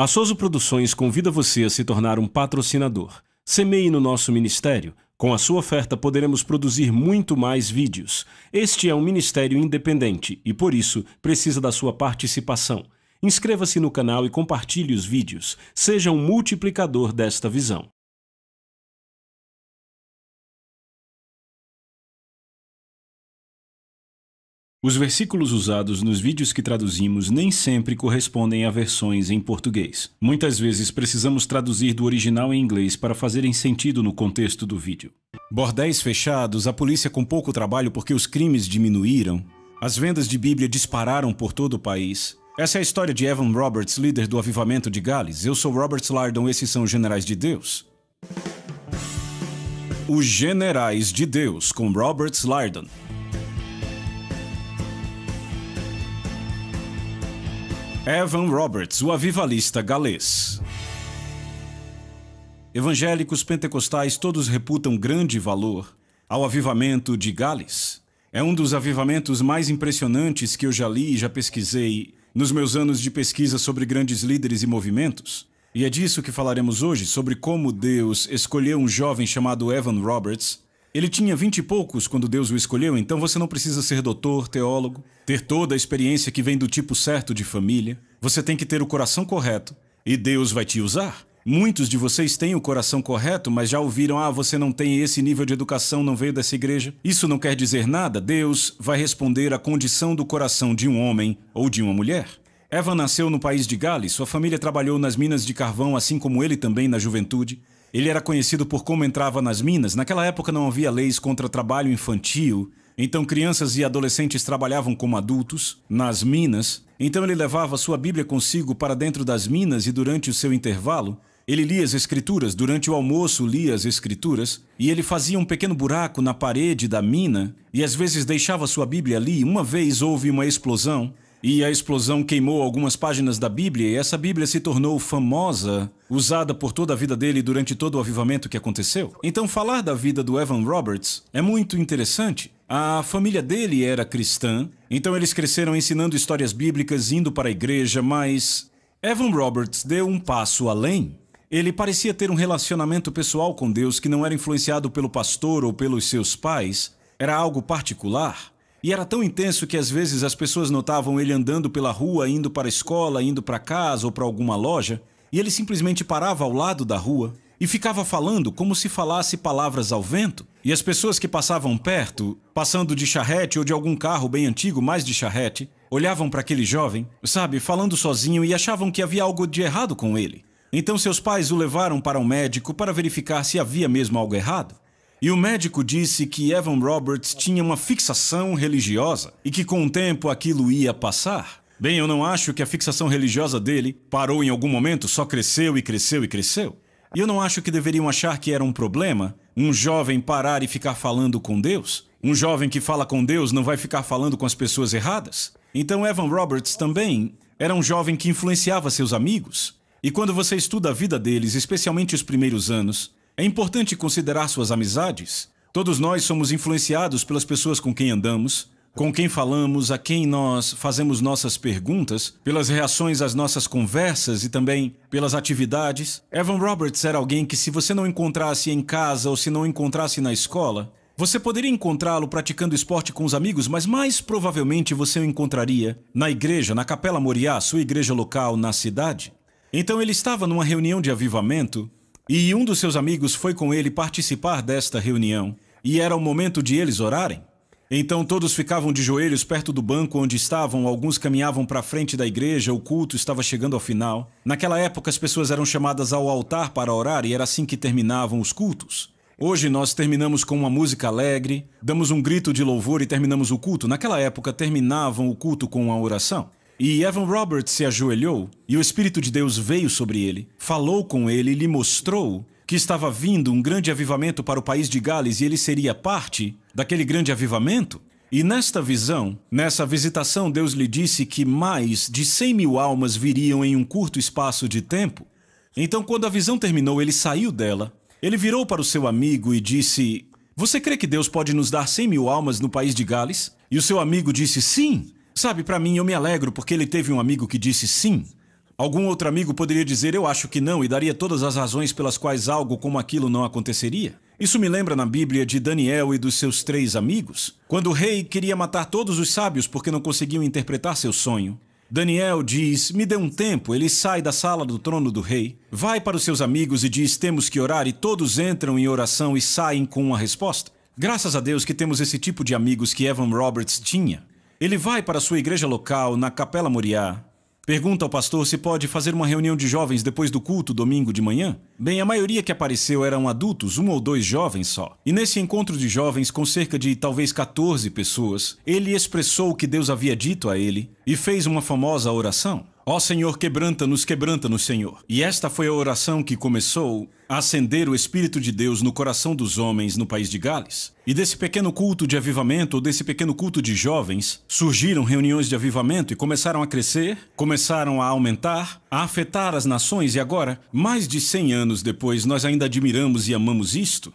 A Souza Produções convida você a se tornar um patrocinador. Semeie no nosso ministério. Com a sua oferta poderemos produzir muito mais vídeos. Este é um ministério independente e, por isso, precisa da sua participação. Inscreva-se no canal e compartilhe os vídeos. Seja um multiplicador desta visão. Os versículos usados nos vídeos que traduzimos nem sempre correspondem a versões em português. Muitas vezes precisamos traduzir do original em inglês para fazerem sentido no contexto do vídeo. Bordéis fechados, a polícia com pouco trabalho porque os crimes diminuíram, as vendas de Bíblia dispararam por todo o país. Essa é a história de Evan Roberts, líder do avivamento de Gales. Eu sou Robert Lardon, esses são os Generais de Deus. Os Generais de Deus, com Robert Lardon. Evan Roberts, o avivalista galês. Evangélicos pentecostais todos reputam grande valor ao avivamento de Gales. É um dos avivamentos mais impressionantes que eu já li e já pesquisei nos meus anos de pesquisa sobre grandes líderes e movimentos. E é disso que falaremos hoje, sobre como Deus escolheu um jovem chamado Evan Roberts ele tinha vinte e poucos quando Deus o escolheu, então você não precisa ser doutor, teólogo, ter toda a experiência que vem do tipo certo de família. Você tem que ter o coração correto e Deus vai te usar. Muitos de vocês têm o coração correto, mas já ouviram: ah, você não tem esse nível de educação, não veio dessa igreja. Isso não quer dizer nada. Deus vai responder à condição do coração de um homem ou de uma mulher. Eva nasceu no país de Gales, sua família trabalhou nas minas de carvão, assim como ele também na juventude. Ele era conhecido por como entrava nas minas. Naquela época não havia leis contra trabalho infantil, então crianças e adolescentes trabalhavam como adultos nas minas. Então ele levava sua Bíblia consigo para dentro das minas e durante o seu intervalo, ele lia as escrituras, durante o almoço lia as escrituras, e ele fazia um pequeno buraco na parede da mina e às vezes deixava sua Bíblia ali. Uma vez houve uma explosão e a explosão queimou algumas páginas da Bíblia e essa Bíblia se tornou famosa, usada por toda a vida dele durante todo o avivamento que aconteceu. Então, falar da vida do Evan Roberts é muito interessante. A família dele era cristã, então eles cresceram ensinando histórias bíblicas, indo para a igreja, mas Evan Roberts deu um passo além. Ele parecia ter um relacionamento pessoal com Deus que não era influenciado pelo pastor ou pelos seus pais, era algo particular. E era tão intenso que às vezes as pessoas notavam ele andando pela rua, indo para a escola, indo para casa ou para alguma loja, e ele simplesmente parava ao lado da rua e ficava falando como se falasse palavras ao vento. E as pessoas que passavam perto, passando de charrete ou de algum carro bem antigo, mais de charrete, olhavam para aquele jovem, sabe, falando sozinho e achavam que havia algo de errado com ele. Então seus pais o levaram para um médico para verificar se havia mesmo algo errado. E o médico disse que Evan Roberts tinha uma fixação religiosa e que com o tempo aquilo ia passar. Bem, eu não acho que a fixação religiosa dele parou em algum momento, só cresceu e cresceu e cresceu. E eu não acho que deveriam achar que era um problema um jovem parar e ficar falando com Deus. Um jovem que fala com Deus não vai ficar falando com as pessoas erradas. Então Evan Roberts também era um jovem que influenciava seus amigos. E quando você estuda a vida deles, especialmente os primeiros anos, é importante considerar suas amizades. Todos nós somos influenciados pelas pessoas com quem andamos, com quem falamos, a quem nós fazemos nossas perguntas, pelas reações às nossas conversas e também pelas atividades. Evan Roberts era alguém que, se você não encontrasse em casa ou se não encontrasse na escola, você poderia encontrá-lo praticando esporte com os amigos, mas mais provavelmente você o encontraria na igreja, na Capela Moriá, sua igreja local na cidade. Então ele estava numa reunião de avivamento e um dos seus amigos foi com ele participar desta reunião, e era o momento de eles orarem. Então todos ficavam de joelhos perto do banco onde estavam, alguns caminhavam para a frente da igreja, o culto estava chegando ao final. Naquela época as pessoas eram chamadas ao altar para orar e era assim que terminavam os cultos. Hoje nós terminamos com uma música alegre, damos um grito de louvor e terminamos o culto. Naquela época terminavam o culto com uma oração. E Evan Roberts se ajoelhou e o Espírito de Deus veio sobre ele, falou com ele e lhe mostrou que estava vindo um grande avivamento para o país de Gales e ele seria parte daquele grande avivamento. E nesta visão, nessa visitação, Deus lhe disse que mais de 100 mil almas viriam em um curto espaço de tempo. Então, quando a visão terminou, ele saiu dela. Ele virou para o seu amigo e disse: Você crê que Deus pode nos dar 100 mil almas no país de Gales? E o seu amigo disse: Sim. Sabe, para mim eu me alegro porque ele teve um amigo que disse sim. Algum outro amigo poderia dizer eu acho que não e daria todas as razões pelas quais algo como aquilo não aconteceria. Isso me lembra na Bíblia de Daniel e dos seus três amigos, quando o rei queria matar todos os sábios porque não conseguiam interpretar seu sonho. Daniel diz: Me dê um tempo. Ele sai da sala do trono do rei, vai para os seus amigos e diz: Temos que orar, e todos entram em oração e saem com uma resposta. Graças a Deus que temos esse tipo de amigos que Evan Roberts tinha. Ele vai para sua igreja local, na Capela Moriá, Pergunta ao pastor se pode fazer uma reunião de jovens depois do culto domingo de manhã. Bem, a maioria que apareceu eram adultos, um ou dois jovens só. E nesse encontro de jovens, com cerca de talvez 14 pessoas, ele expressou o que Deus havia dito a ele e fez uma famosa oração. Ó Senhor, quebranta-nos, quebranta-nos, Senhor. E esta foi a oração que começou a acender o Espírito de Deus no coração dos homens no país de Gales. E desse pequeno culto de avivamento, ou desse pequeno culto de jovens, surgiram reuniões de avivamento e começaram a crescer, começaram a aumentar, a afetar as nações, e agora, mais de 100 anos depois, nós ainda admiramos e amamos isto.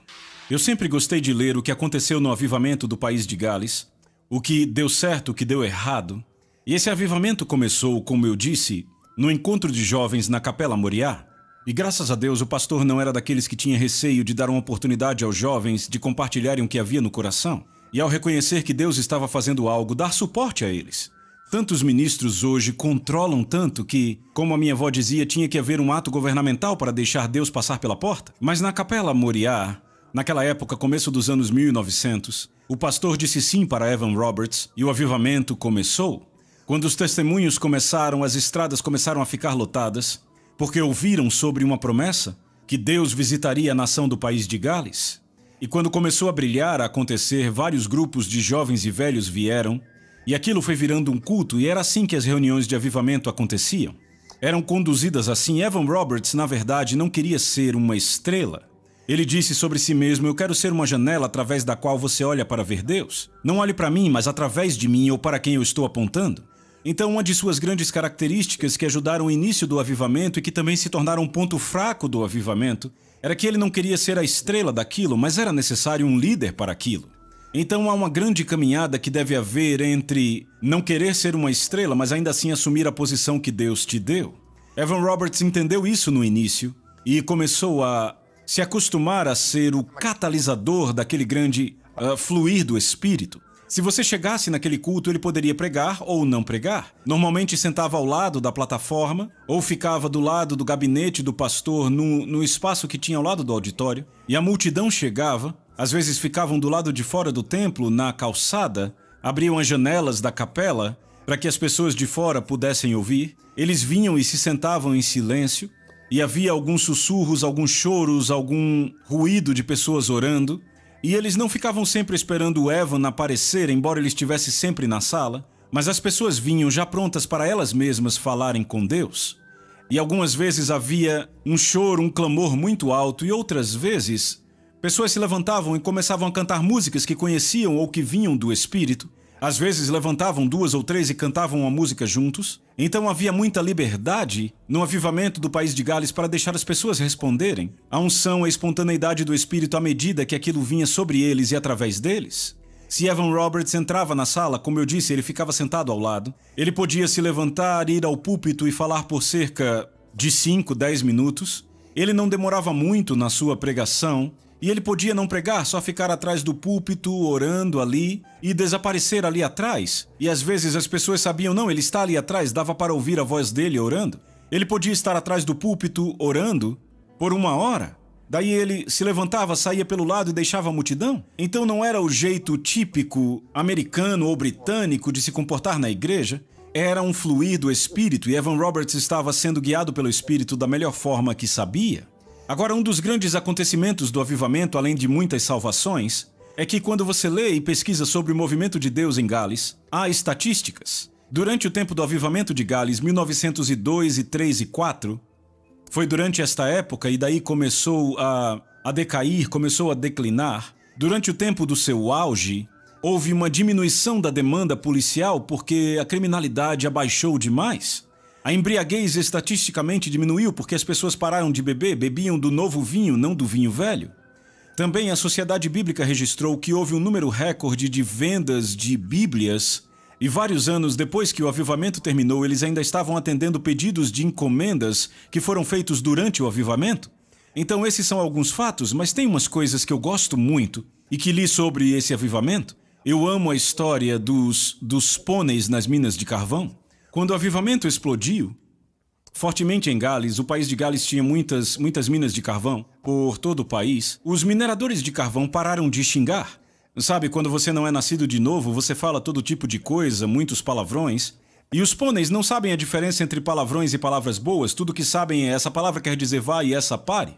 Eu sempre gostei de ler o que aconteceu no avivamento do país de Gales, o que deu certo, o que deu errado, e esse avivamento começou, como eu disse, no encontro de jovens na Capela Moriá. E graças a Deus o pastor não era daqueles que tinha receio de dar uma oportunidade aos jovens de compartilharem o que havia no coração. E ao reconhecer que Deus estava fazendo algo, dar suporte a eles. Tantos ministros hoje controlam tanto que, como a minha avó dizia, tinha que haver um ato governamental para deixar Deus passar pela porta. Mas na Capela Moriá, naquela época, começo dos anos 1900, o pastor disse sim para Evan Roberts e o avivamento começou. Quando os testemunhos começaram, as estradas começaram a ficar lotadas, porque ouviram sobre uma promessa que Deus visitaria a nação do país de Gales. E quando começou a brilhar, a acontecer, vários grupos de jovens e velhos vieram, e aquilo foi virando um culto, e era assim que as reuniões de avivamento aconteciam. Eram conduzidas assim. Evan Roberts, na verdade, não queria ser uma estrela. Ele disse sobre si mesmo: Eu quero ser uma janela através da qual você olha para ver Deus. Não olhe para mim, mas através de mim ou para quem eu estou apontando. Então, uma de suas grandes características que ajudaram o início do avivamento e que também se tornaram um ponto fraco do avivamento era que ele não queria ser a estrela daquilo, mas era necessário um líder para aquilo. Então há uma grande caminhada que deve haver entre não querer ser uma estrela, mas ainda assim assumir a posição que Deus te deu. Evan Roberts entendeu isso no início e começou a se acostumar a ser o catalisador daquele grande uh, fluir do espírito. Se você chegasse naquele culto, ele poderia pregar ou não pregar. Normalmente sentava ao lado da plataforma ou ficava do lado do gabinete do pastor no, no espaço que tinha ao lado do auditório. E a multidão chegava, às vezes ficavam do lado de fora do templo, na calçada, abriam as janelas da capela para que as pessoas de fora pudessem ouvir. Eles vinham e se sentavam em silêncio, e havia alguns sussurros, alguns choros, algum ruído de pessoas orando. E eles não ficavam sempre esperando o Evan aparecer, embora ele estivesse sempre na sala, mas as pessoas vinham já prontas para elas mesmas falarem com Deus. E algumas vezes havia um choro, um clamor muito alto, e outras vezes pessoas se levantavam e começavam a cantar músicas que conheciam ou que vinham do Espírito, às vezes levantavam duas ou três e cantavam uma música juntos. Então havia muita liberdade no avivamento do país de Gales para deixar as pessoas responderem. A unção, a espontaneidade do Espírito à medida que aquilo vinha sobre eles e através deles. Se Evan Roberts entrava na sala, como eu disse, ele ficava sentado ao lado. Ele podia se levantar, ir ao púlpito e falar por cerca de 5, 10 minutos. Ele não demorava muito na sua pregação, e ele podia não pregar, só ficar atrás do púlpito, orando ali e desaparecer ali atrás. E às vezes as pessoas sabiam, não, ele está ali atrás, dava para ouvir a voz dele orando. Ele podia estar atrás do púlpito orando por uma hora. Daí ele se levantava, saía pelo lado e deixava a multidão. Então não era o jeito típico americano ou britânico de se comportar na igreja. Era um fluir do Espírito e Evan Roberts estava sendo guiado pelo Espírito da melhor forma que sabia. Agora, um dos grandes acontecimentos do avivamento, além de muitas salvações, é que quando você lê e pesquisa sobre o movimento de Deus em Gales, há estatísticas. Durante o tempo do avivamento de Gales, 1902 e 3 e 4, foi durante esta época e daí começou a, a decair, começou a declinar. Durante o tempo do seu auge, houve uma diminuição da demanda policial porque a criminalidade abaixou demais. A embriaguez estatisticamente diminuiu porque as pessoas pararam de beber, bebiam do novo vinho, não do vinho velho. Também a Sociedade Bíblica registrou que houve um número recorde de vendas de Bíblias E vários anos depois que o avivamento terminou, eles ainda estavam atendendo pedidos de encomendas que foram feitos durante o avivamento. Então, esses são alguns fatos, mas tem umas coisas que eu gosto muito e que li sobre esse avivamento. Eu amo a história dos, dos pôneis nas minas de carvão. Quando o avivamento explodiu, fortemente em Gales, o país de Gales tinha muitas, muitas minas de carvão por todo o país. Os mineradores de carvão pararam de xingar. Sabe, quando você não é nascido de novo, você fala todo tipo de coisa, muitos palavrões. E os pôneis não sabem a diferença entre palavrões e palavras boas, tudo que sabem é essa palavra quer dizer vá e essa pare.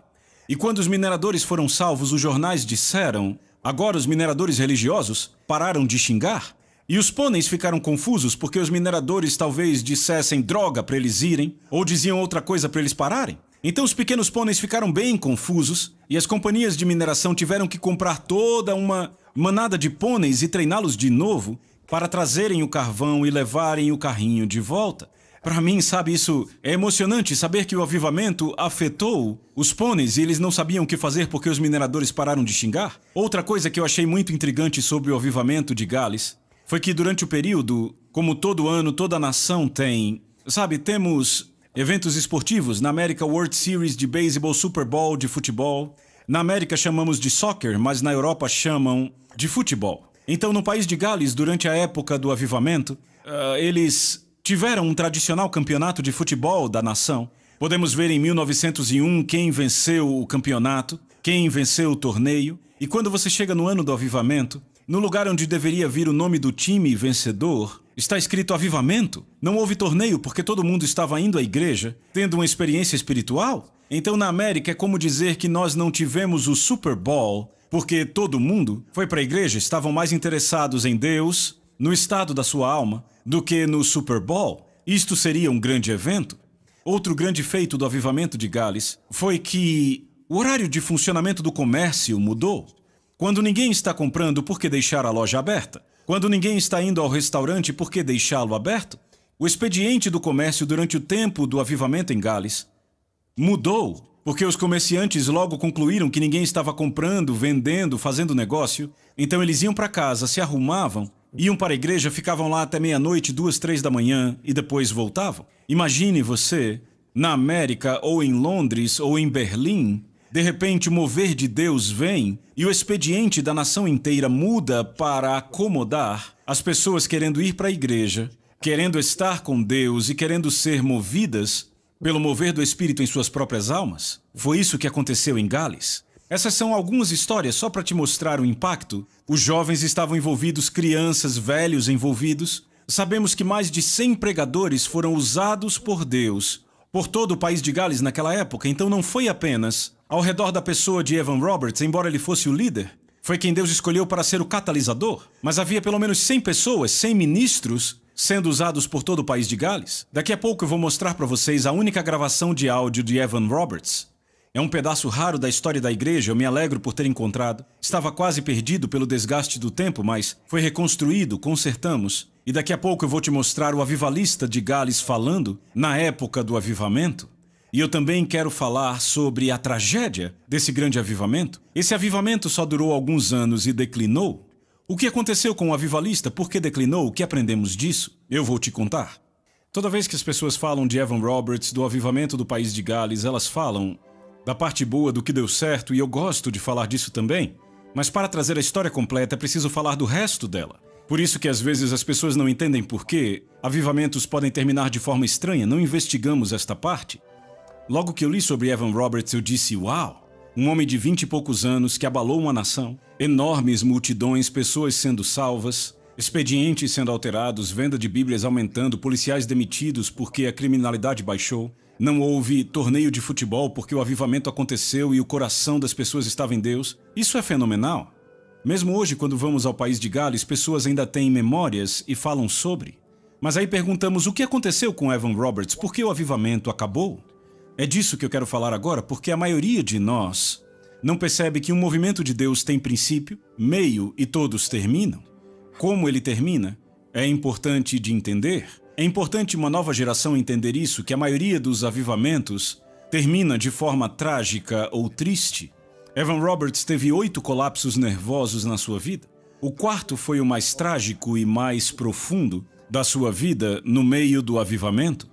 E quando os mineradores foram salvos, os jornais disseram: agora os mineradores religiosos pararam de xingar. E os pôneis ficaram confusos porque os mineradores talvez dissessem droga para eles irem, ou diziam outra coisa para eles pararem. Então os pequenos pôneis ficaram bem confusos e as companhias de mineração tiveram que comprar toda uma manada de pôneis e treiná-los de novo para trazerem o carvão e levarem o carrinho de volta. Para mim, sabe, isso é emocionante saber que o avivamento afetou os pôneis e eles não sabiam o que fazer porque os mineradores pararam de xingar. Outra coisa que eu achei muito intrigante sobre o avivamento de Gales foi que durante o período, como todo ano, toda nação tem, sabe, temos eventos esportivos. Na América, World Series de beisebol, Super Bowl de futebol. Na América chamamos de soccer, mas na Europa chamam de futebol. Então, no país de Gales, durante a época do avivamento, uh, eles tiveram um tradicional campeonato de futebol da nação. Podemos ver em 1901 quem venceu o campeonato, quem venceu o torneio. E quando você chega no ano do avivamento, no lugar onde deveria vir o nome do time vencedor, está escrito avivamento. Não houve torneio porque todo mundo estava indo à igreja, tendo uma experiência espiritual. Então, na América, é como dizer que nós não tivemos o Super Bowl porque todo mundo foi para a igreja, estavam mais interessados em Deus, no estado da sua alma, do que no Super Bowl. Isto seria um grande evento. Outro grande feito do avivamento de Gales foi que o horário de funcionamento do comércio mudou. Quando ninguém está comprando, por que deixar a loja aberta? Quando ninguém está indo ao restaurante, por que deixá-lo aberto? O expediente do comércio durante o tempo do avivamento em Gales mudou, porque os comerciantes logo concluíram que ninguém estava comprando, vendendo, fazendo negócio. Então eles iam para casa, se arrumavam, iam para a igreja, ficavam lá até meia-noite, duas, três da manhã e depois voltavam. Imagine você, na América ou em Londres ou em Berlim, de repente, o mover de Deus vem e o expediente da nação inteira muda para acomodar as pessoas querendo ir para a igreja, querendo estar com Deus e querendo ser movidas pelo mover do Espírito em suas próprias almas. Foi isso que aconteceu em Gales. Essas são algumas histórias só para te mostrar o impacto. Os jovens estavam envolvidos, crianças, velhos envolvidos. Sabemos que mais de 100 pregadores foram usados por Deus por todo o país de Gales naquela época, então não foi apenas ao redor da pessoa de Evan Roberts, embora ele fosse o líder. Foi quem Deus escolheu para ser o catalisador. Mas havia pelo menos 100 pessoas, 100 ministros, sendo usados por todo o país de Gales. Daqui a pouco eu vou mostrar para vocês a única gravação de áudio de Evan Roberts. É um pedaço raro da história da igreja, eu me alegro por ter encontrado. Estava quase perdido pelo desgaste do tempo, mas foi reconstruído, consertamos. E daqui a pouco eu vou te mostrar o avivalista de Gales falando na época do avivamento. E eu também quero falar sobre a tragédia desse grande avivamento. Esse avivamento só durou alguns anos e declinou. O que aconteceu com o avivalista? Por que declinou? O que aprendemos disso? Eu vou te contar. Toda vez que as pessoas falam de Evan Roberts, do avivamento do país de Gales, elas falam da parte boa do que deu certo e eu gosto de falar disso também. Mas para trazer a história completa é preciso falar do resto dela. Por isso que às vezes as pessoas não entendem por que avivamentos podem terminar de forma estranha, não investigamos esta parte. Logo que eu li sobre Evan Roberts, eu disse: Uau! Um homem de vinte e poucos anos que abalou uma nação, enormes multidões, pessoas sendo salvas, expedientes sendo alterados, venda de Bíblias aumentando, policiais demitidos porque a criminalidade baixou. Não houve torneio de futebol porque o avivamento aconteceu e o coração das pessoas estava em Deus. Isso é fenomenal. Mesmo hoje, quando vamos ao país de Gales, pessoas ainda têm memórias e falam sobre. Mas aí perguntamos o que aconteceu com Evan Roberts, por que o avivamento acabou? É disso que eu quero falar agora, porque a maioria de nós não percebe que um movimento de Deus tem princípio, meio e todos terminam. Como ele termina é importante de entender. É importante uma nova geração entender isso, que a maioria dos avivamentos termina de forma trágica ou triste. Evan Roberts teve oito colapsos nervosos na sua vida. O quarto foi o mais trágico e mais profundo da sua vida no meio do avivamento.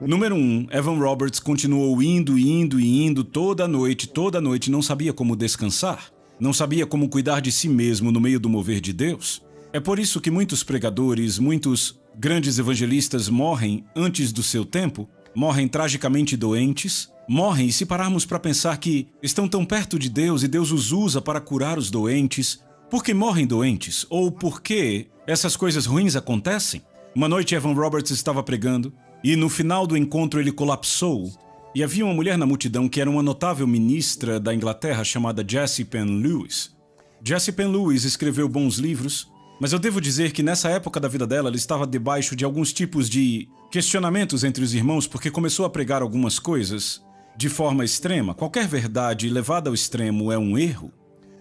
Número um, Evan Roberts continuou indo, indo e indo toda noite, toda noite, não sabia como descansar, não sabia como cuidar de si mesmo no meio do mover de Deus. É por isso que muitos pregadores, muitos grandes evangelistas morrem antes do seu tempo, morrem tragicamente doentes, morrem e se pararmos para pensar que estão tão perto de Deus e Deus os usa para curar os doentes, por que morrem doentes? Ou por que essas coisas ruins acontecem? Uma noite Evan Roberts estava pregando e no final do encontro ele colapsou. E havia uma mulher na multidão que era uma notável ministra da Inglaterra chamada Jessie Penn Lewis. Jessie Penn Lewis escreveu bons livros, mas eu devo dizer que nessa época da vida dela ela estava debaixo de alguns tipos de questionamentos entre os irmãos porque começou a pregar algumas coisas de forma extrema. Qualquer verdade levada ao extremo é um erro.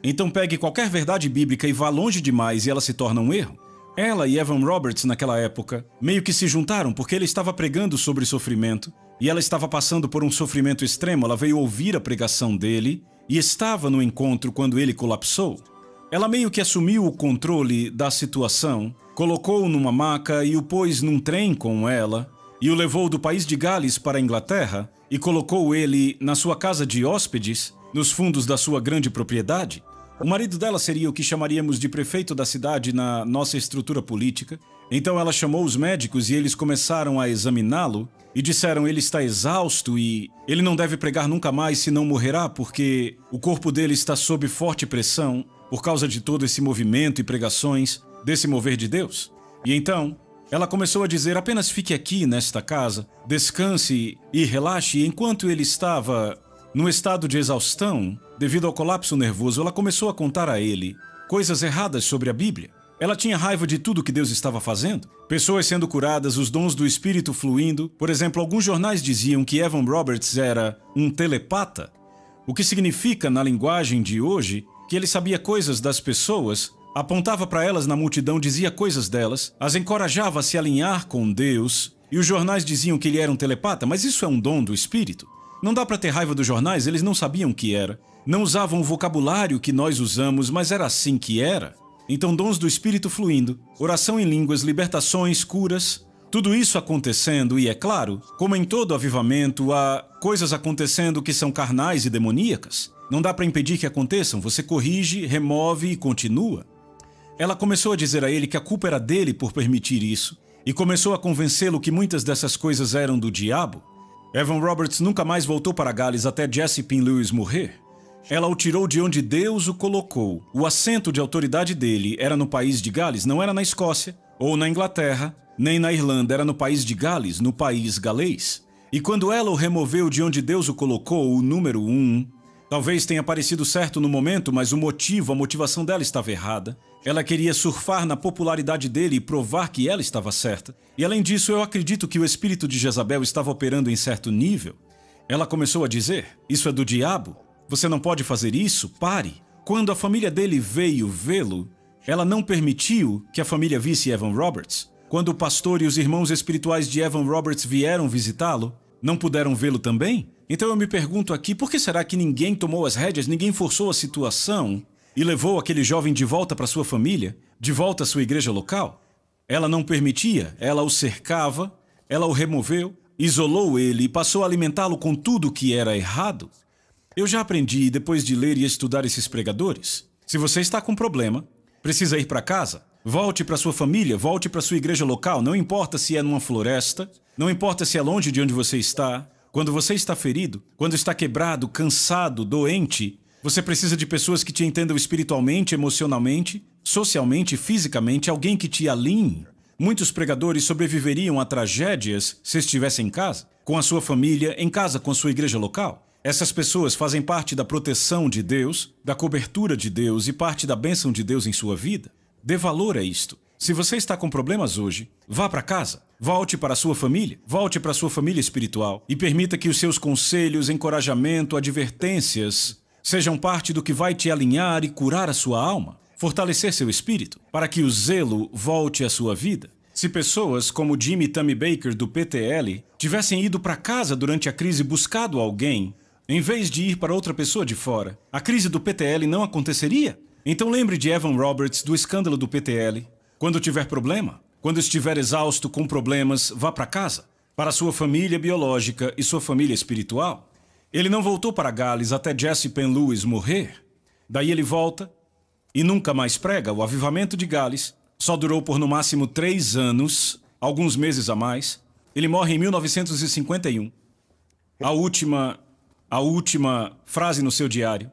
Então pegue qualquer verdade bíblica e vá longe demais e ela se torna um erro. Ela e Evan Roberts, naquela época, meio que se juntaram porque ele estava pregando sobre sofrimento e ela estava passando por um sofrimento extremo. Ela veio ouvir a pregação dele e estava no encontro quando ele colapsou. Ela meio que assumiu o controle da situação, colocou-o numa maca e o pôs num trem com ela e o levou do país de Gales para a Inglaterra e colocou ele na sua casa de hóspedes, nos fundos da sua grande propriedade. O marido dela seria o que chamaríamos de prefeito da cidade na nossa estrutura política. Então ela chamou os médicos e eles começaram a examiná-lo e disseram ele está exausto e ele não deve pregar nunca mais se não morrerá porque o corpo dele está sob forte pressão por causa de todo esse movimento e pregações desse mover de Deus. E então ela começou a dizer apenas fique aqui nesta casa, descanse e relaxe. enquanto ele estava no estado de exaustão, devido ao colapso nervoso, ela começou a contar a ele coisas erradas sobre a Bíblia. Ela tinha raiva de tudo que Deus estava fazendo. Pessoas sendo curadas, os dons do Espírito fluindo. Por exemplo, alguns jornais diziam que Evan Roberts era um telepata, o que significa, na linguagem de hoje, que ele sabia coisas das pessoas, apontava para elas na multidão, dizia coisas delas, as encorajava a se alinhar com Deus, e os jornais diziam que ele era um telepata, mas isso é um dom do Espírito. Não dá para ter raiva dos jornais, eles não sabiam o que era. Não usavam o vocabulário que nós usamos, mas era assim que era. Então, dons do Espírito fluindo, oração em línguas, libertações, curas, tudo isso acontecendo, e é claro, como em todo avivamento, há coisas acontecendo que são carnais e demoníacas. Não dá para impedir que aconteçam, você corrige, remove e continua. Ela começou a dizer a ele que a culpa era dele por permitir isso, e começou a convencê-lo que muitas dessas coisas eram do diabo. Evan Roberts nunca mais voltou para Gales até Jesse Pin Lewis morrer. Ela o tirou de onde Deus o colocou. O assento de autoridade dele era no país de Gales, não era na Escócia, ou na Inglaterra, nem na Irlanda, era no país de Gales, no país galês. E quando ela o removeu de onde Deus o colocou, o número um, talvez tenha parecido certo no momento, mas o motivo, a motivação dela estava errada. Ela queria surfar na popularidade dele e provar que ela estava certa. E além disso, eu acredito que o espírito de Jezabel estava operando em certo nível. Ela começou a dizer: Isso é do diabo. Você não pode fazer isso, pare. Quando a família dele veio vê-lo, ela não permitiu que a família visse Evan Roberts. Quando o pastor e os irmãos espirituais de Evan Roberts vieram visitá-lo, não puderam vê-lo também? Então eu me pergunto aqui, por que será que ninguém tomou as rédeas, ninguém forçou a situação e levou aquele jovem de volta para sua família, de volta à sua igreja local? Ela não permitia, ela o cercava, ela o removeu, isolou ele e passou a alimentá-lo com tudo que era errado. Eu já aprendi, depois de ler e estudar esses pregadores, se você está com problema, precisa ir para casa, volte para sua família, volte para sua igreja local, não importa se é numa floresta, não importa se é longe de onde você está. Quando você está ferido, quando está quebrado, cansado, doente, você precisa de pessoas que te entendam espiritualmente, emocionalmente, socialmente, fisicamente, alguém que te alinhe. Muitos pregadores sobreviveriam a tragédias se estivessem em casa, com a sua família, em casa com a sua igreja local. Essas pessoas fazem parte da proteção de Deus, da cobertura de Deus e parte da bênção de Deus em sua vida. Dê valor a isto. Se você está com problemas hoje, vá para casa, volte para sua família, volte para sua família espiritual e permita que os seus conselhos, encorajamento, advertências sejam parte do que vai te alinhar e curar a sua alma, fortalecer seu espírito, para que o zelo volte à sua vida. Se pessoas como Jimmy Tammy Baker do PTL tivessem ido para casa durante a crise buscado alguém, em vez de ir para outra pessoa de fora, a crise do PTL não aconteceria. Então lembre de Evan Roberts do escândalo do PTL. Quando tiver problema, quando estiver exausto com problemas, vá para casa, para sua família biológica e sua família espiritual. Ele não voltou para Gales até Jesse Penn Lewis morrer. Daí ele volta e nunca mais prega. O avivamento de Gales só durou por no máximo três anos, alguns meses a mais. Ele morre em 1951. A última, a última frase no seu diário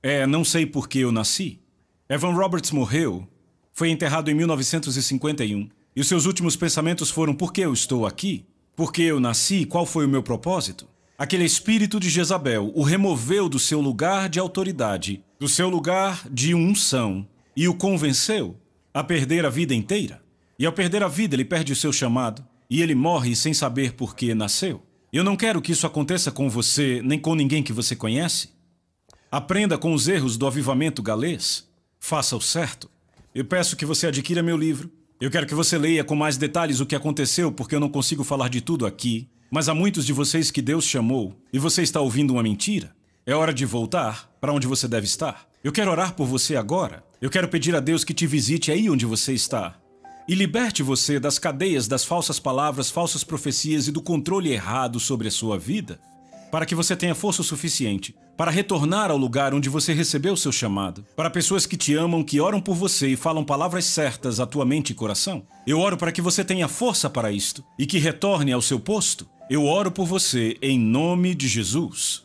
é: Não sei por que eu nasci. Evan Roberts morreu, foi enterrado em 1951, e os seus últimos pensamentos foram: Por que eu estou aqui? Por que eu nasci? Qual foi o meu propósito? Aquele espírito de Jezabel o removeu do seu lugar de autoridade, do seu lugar de unção, e o convenceu a perder a vida inteira. E ao perder a vida, ele perde o seu chamado, e ele morre sem saber por que nasceu. Eu não quero que isso aconteça com você, nem com ninguém que você conhece. Aprenda com os erros do avivamento galês. Faça o certo. Eu peço que você adquira meu livro. Eu quero que você leia com mais detalhes o que aconteceu, porque eu não consigo falar de tudo aqui. Mas há muitos de vocês que Deus chamou e você está ouvindo uma mentira. É hora de voltar para onde você deve estar. Eu quero orar por você agora. Eu quero pedir a Deus que te visite aí onde você está e liberte você das cadeias das falsas palavras, falsas profecias e do controle errado sobre a sua vida, para que você tenha força o suficiente para retornar ao lugar onde você recebeu seu chamado, para pessoas que te amam, que oram por você e falam palavras certas à tua mente e coração. Eu oro para que você tenha força para isto e que retorne ao seu posto. Eu oro por você em nome de Jesus.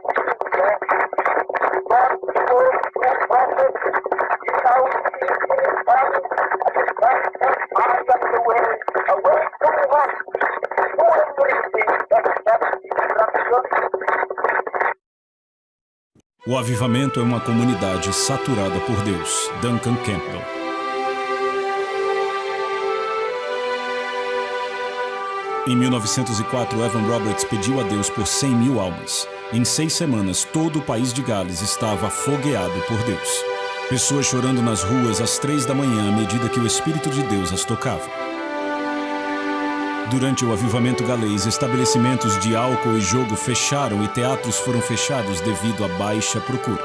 O avivamento é uma comunidade saturada por Deus. Duncan Campbell. Em 1904, Evan Roberts pediu a Deus por 100 mil almas. Em seis semanas, todo o país de Gales estava afogueado por Deus. Pessoas chorando nas ruas às três da manhã à medida que o Espírito de Deus as tocava. Durante o avivamento galês, estabelecimentos de álcool e jogo fecharam e teatros foram fechados devido à baixa procura.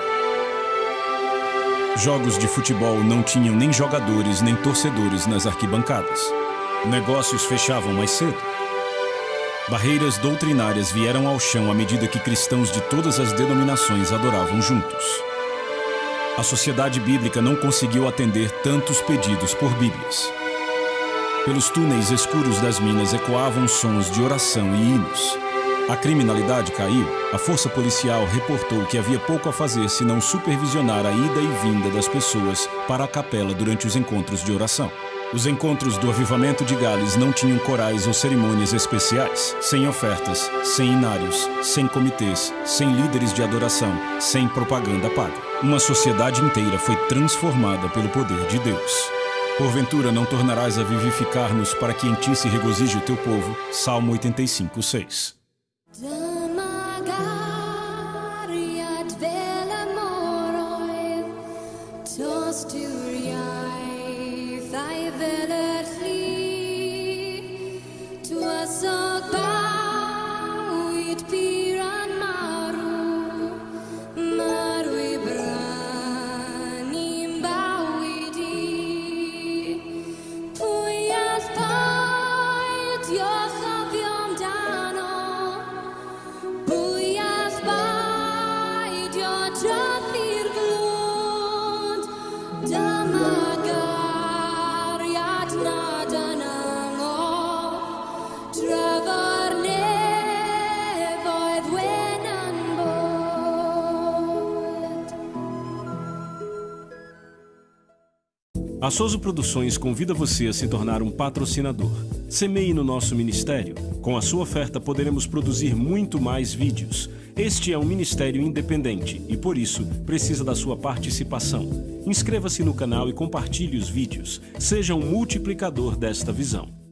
Jogos de futebol não tinham nem jogadores nem torcedores nas arquibancadas. Negócios fechavam mais cedo. Barreiras doutrinárias vieram ao chão à medida que cristãos de todas as denominações adoravam juntos. A sociedade bíblica não conseguiu atender tantos pedidos por Bíblias. Pelos túneis escuros das minas ecoavam sons de oração e hinos. A criminalidade caiu. A força policial reportou que havia pouco a fazer senão supervisionar a ida e vinda das pessoas para a capela durante os encontros de oração. Os encontros do avivamento de Gales não tinham corais ou cerimônias especiais, sem ofertas, sem inários, sem comitês, sem líderes de adoração, sem propaganda paga. Uma sociedade inteira foi transformada pelo poder de Deus. Porventura não tornarás a vivificar-nos para que em ti se regozije o teu povo. Salmo 85, 6. A Souza Produções convida você a se tornar um patrocinador. Semeie no nosso ministério Com a sua oferta, poderemos produzir muito mais vídeos. Este é um ministério independente e, por isso, precisa da sua participação. Inscreva-se no canal e compartilhe os vídeos. Seja um multiplicador desta visão.